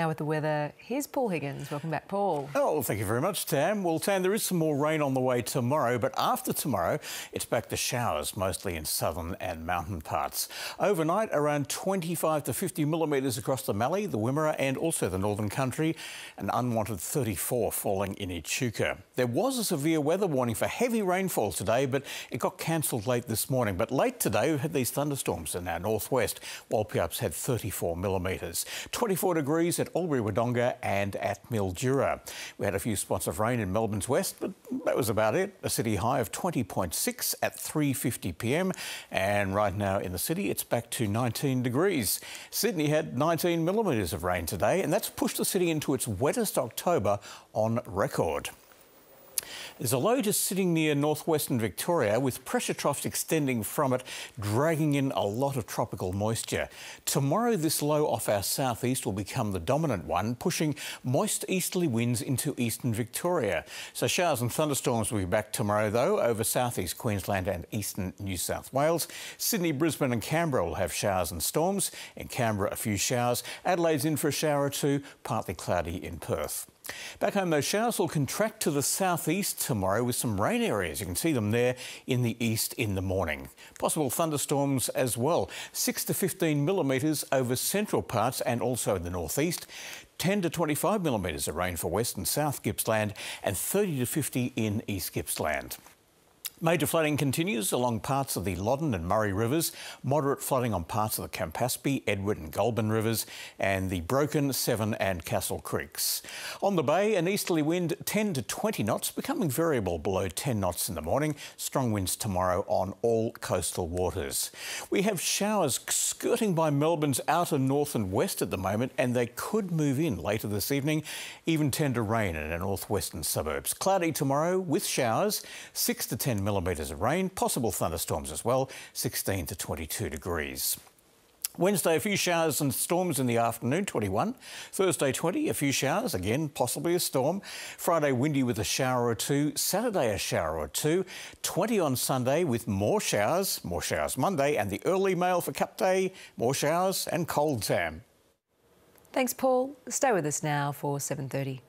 Now with the weather, here's Paul Higgins. Welcome back, Paul. Oh, thank you very much, Tam. Well, Tam, there is some more rain on the way tomorrow, but after tomorrow, it's back to showers, mostly in southern and mountain parts. Overnight, around 25 to 50 millimetres across the Mallee, the Wimmera and also the Northern Country, an unwanted 34 falling in Echuca. There was a severe weather warning for heavy rainfall today, but it got cancelled late this morning. But late today, we had these thunderstorms in our northwest. Walpurgis had 34 millimetres. 24 degrees at Albury Wodonga and at Mildura. We had a few spots of rain in Melbourne's west, but that was about it. A city high of 20.6 at 3.50 p.m. And right now in the city, it's back to 19 degrees. Sydney had 19 millimetres of rain today, and that's pushed the city into its wettest October on record. There's a low just sitting near northwestern Victoria with pressure troughs extending from it, dragging in a lot of tropical moisture. Tomorrow, this low off our southeast will become the dominant one, pushing moist easterly winds into eastern Victoria. So showers and thunderstorms will be back tomorrow, though, over southeast Queensland and eastern New South Wales. Sydney, Brisbane and Canberra will have showers and storms. In Canberra, a few showers. Adelaide's in for a shower or two, partly cloudy in Perth. Back home, those showers will contract to the southeast tomorrow with some rain areas. You can see them there in the east in the morning. Possible thunderstorms as well. 6 to 15 millimetres over central parts and also in the northeast. 10 to 25 millimetres of rain for west and south Gippsland and 30 to 50 in east Gippsland. Major flooding continues along parts of the Loddon and Murray rivers, moderate flooding on parts of the Campaspe, Edward and Goulburn rivers, and the Broken, Severn and Castle creeks. On the bay, an easterly wind 10 to 20 knots, becoming variable below 10 knots in the morning. Strong winds tomorrow on all coastal waters. We have showers skirting by Melbourne's outer north and west at the moment, and they could move in later this evening, even tend to rain in our northwestern suburbs. Cloudy tomorrow with showers, 6 to 10 millimetres of rain, possible thunderstorms as well, 16 to 22 degrees. Wednesday, a few showers and storms in the afternoon, 21. Thursday, 20, a few showers, again, possibly a storm. Friday, windy with a shower or two. Saturday, a shower or two. 20 on Sunday with more showers, more showers Monday, and the early mail for Cup Day, more showers and cold, Tam. Thanks, Paul. Stay with us now for 7.30.